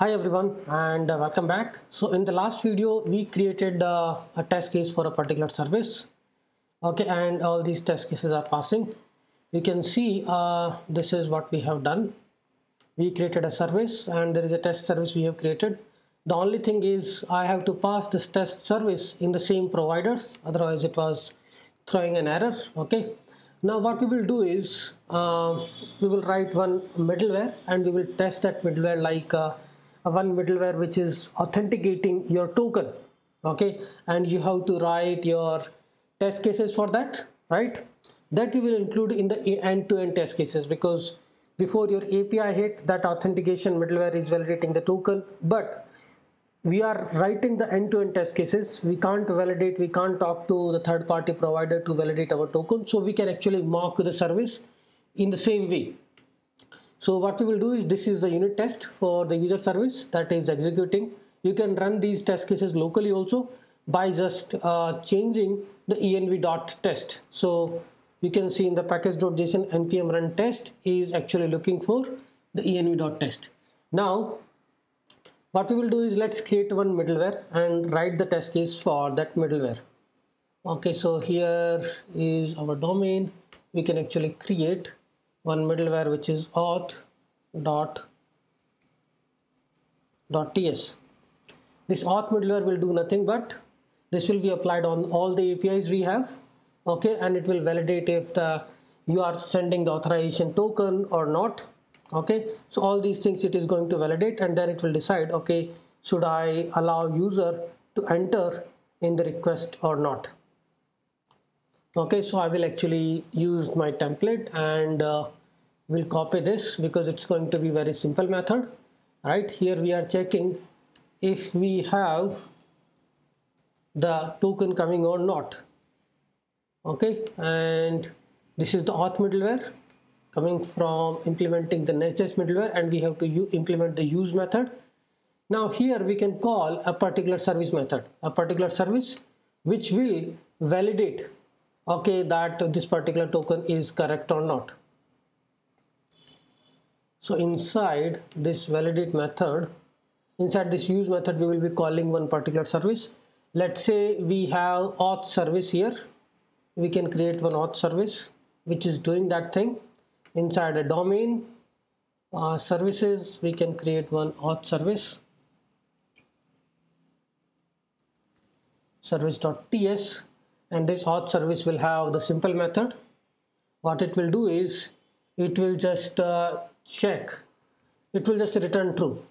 Hi everyone and uh, welcome back. So in the last video we created uh, a test case for a particular service. Okay and all these test cases are passing. You can see uh, this is what we have done. We created a service and there is a test service we have created. The only thing is I have to pass this test service in the same providers otherwise it was throwing an error. Okay. Now what we will do is uh, we will write one middleware and we will test that middleware like uh, one middleware which is authenticating your token okay? And you have to write your test cases for that right? That we will include in the end-to-end -end test cases because before your API hit that authentication middleware is validating the token. But we are writing the end-to-end -end test cases. We can't validate we can't talk to the third party provider to validate our token. So we can actually mock the service in the same way so what we will do is this is the unit test for the user service that is executing. You can run these test cases locally also by just uh, changing the env dot test. So you can see in the package.json npm run test is actually looking for the env dot test. Now what we will do is let's create one middleware and write the test case for that middleware. Okay, so here is our domain. We can actually create one middleware which is auth dot dot ts this auth middleware will do nothing but this will be applied on all the apis we have okay? And it will validate if the you are sending the authorization token or not okay? So all these things it is going to validate and then it will decide okay should i allow user to enter in the request or not okay so I will actually use my template and uh, we'll copy this because it's going to be very simple method. Right here we are checking if we have the token coming or not. Okay and this is the auth middleware coming from implementing the Nest.js middleware and we have to implement the use method. Now here we can call a particular service method a particular service which will validate okay that this particular token is correct or not. So inside this validate method inside this use method we will be calling one particular service. Let's say we have auth service here. We can create one auth service which is doing that thing. Inside a domain uh, services we can create one auth service. Service.ts and this auth service will have the simple method. What it will do is it will just uh, check. It will just return true.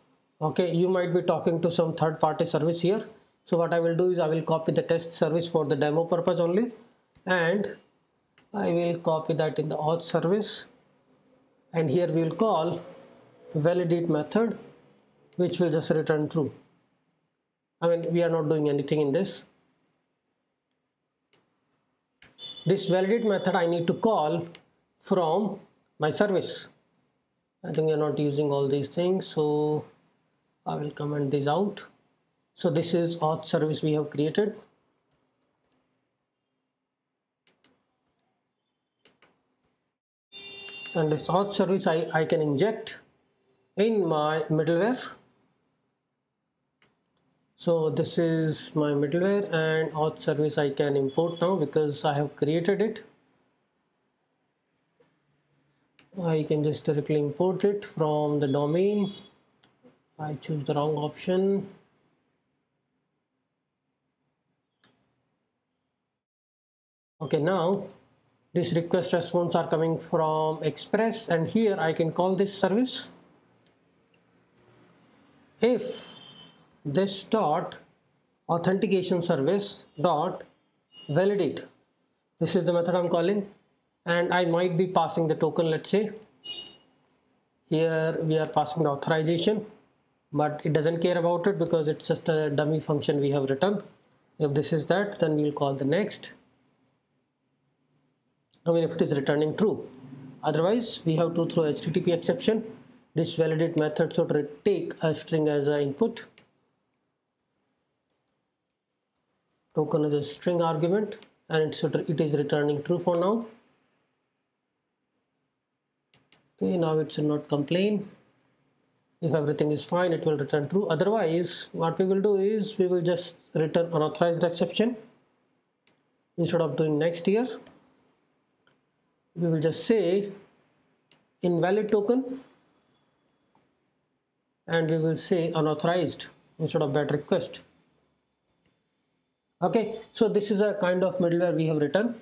Okay you might be talking to some third-party service here. So what I will do is I will copy the test service for the demo purpose only and I will copy that in the auth service. And here we will call validate method which will just return true. I mean we are not doing anything in this this validate method I need to call from my service. I think we are not using all these things so I will comment this out. So this is auth service we have created. And this auth service I, I can inject in my middleware so this is my middleware and auth service I can import now because I have created it. I can just directly import it from the domain. I choose the wrong option. Okay now this request response are coming from express and here I can call this service. If this dot authentication service dot validate. This is the method I'm calling and I might be passing the token let's say. Here we are passing the authorization but it doesn't care about it because it's just a dummy function we have written. If this is that then we'll call the next. I mean if it is returning true. Otherwise we have to throw HTTP exception. This validate method should take a string as an input token is a string argument and it's it is returning true for now. Okay now it should not complain. If everything is fine it will return true. Otherwise what we will do is we will just return unauthorized exception instead of doing next here we will just say invalid token and we will say unauthorized instead of bad request okay so this is a kind of middleware we have written.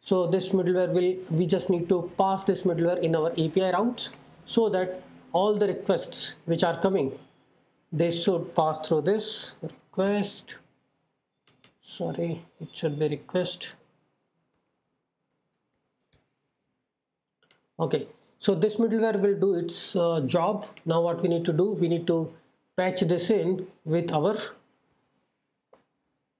So this middleware will we just need to pass this middleware in our API routes so that all the requests which are coming they should pass through this request. Sorry it should be request. Okay so this middleware will do its uh, job. Now what we need to do we need to patch this in with our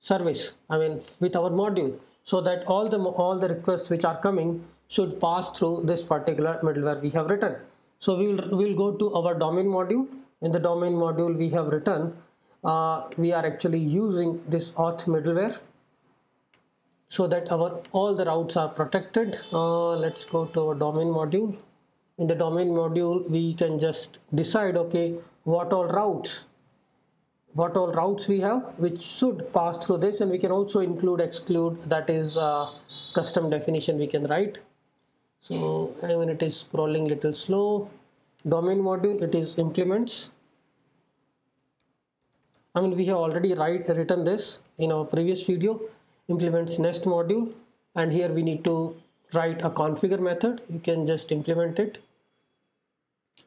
service i mean with our module so that all the all the requests which are coming should pass through this particular middleware we have written. So we will we'll go to our domain module. In the domain module we have written uh, we are actually using this auth middleware so that our all the routes are protected. Uh, let's go to our domain module. In the domain module we can just decide okay what all routes what all routes we have which should pass through this and we can also include exclude that is uh, custom definition we can write. So when it is scrolling little slow. Domain module it is implements. I mean we have already write written this in our previous video implements nest module. And here we need to write a configure method. You can just implement it.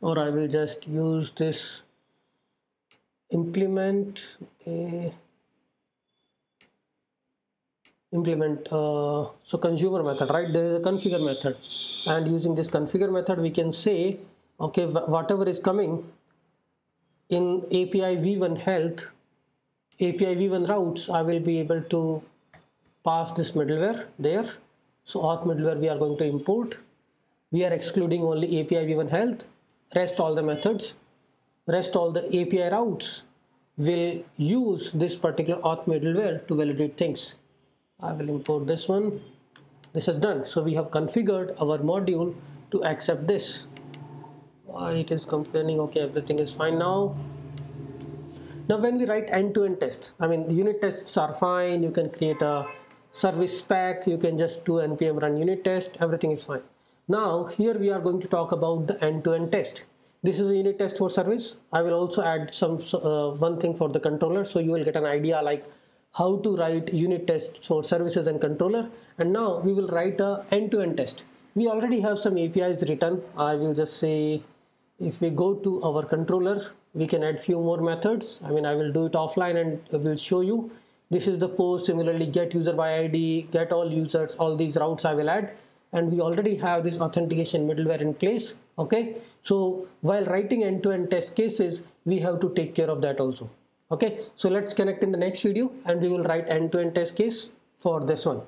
Or I will just use this implement okay implement uh, so consumer method right? There is a configure method. And using this configure method we can say okay whatever is coming in API v1 health API v1 routes I will be able to pass this middleware there. So auth middleware we are going to import. We are excluding only API v1 health rest all the methods rest all the API routes will use this particular auth middleware to validate things. I will import this one. This is done. So we have configured our module to accept this. Why it is complaining? Okay everything is fine now. Now when we write end-to-end -end test I mean unit tests are fine. You can create a service spec. You can just do npm run unit test. Everything is fine. Now here we are going to talk about the end-to-end -end test this is a unit test for service. I will also add some uh, one thing for the controller so you will get an idea like how to write unit tests for services and controller. And now we will write a end-to-end -end test. We already have some apis written. I will just say if we go to our controller we can add few more methods. I mean i will do it offline and will show you. This is the post. Similarly get user by id get all users all these routes i will add and we already have this authentication middleware in place okay? So while writing end-to-end -end test cases we have to take care of that also okay? So let's connect in the next video and we will write end-to-end -end test case for this one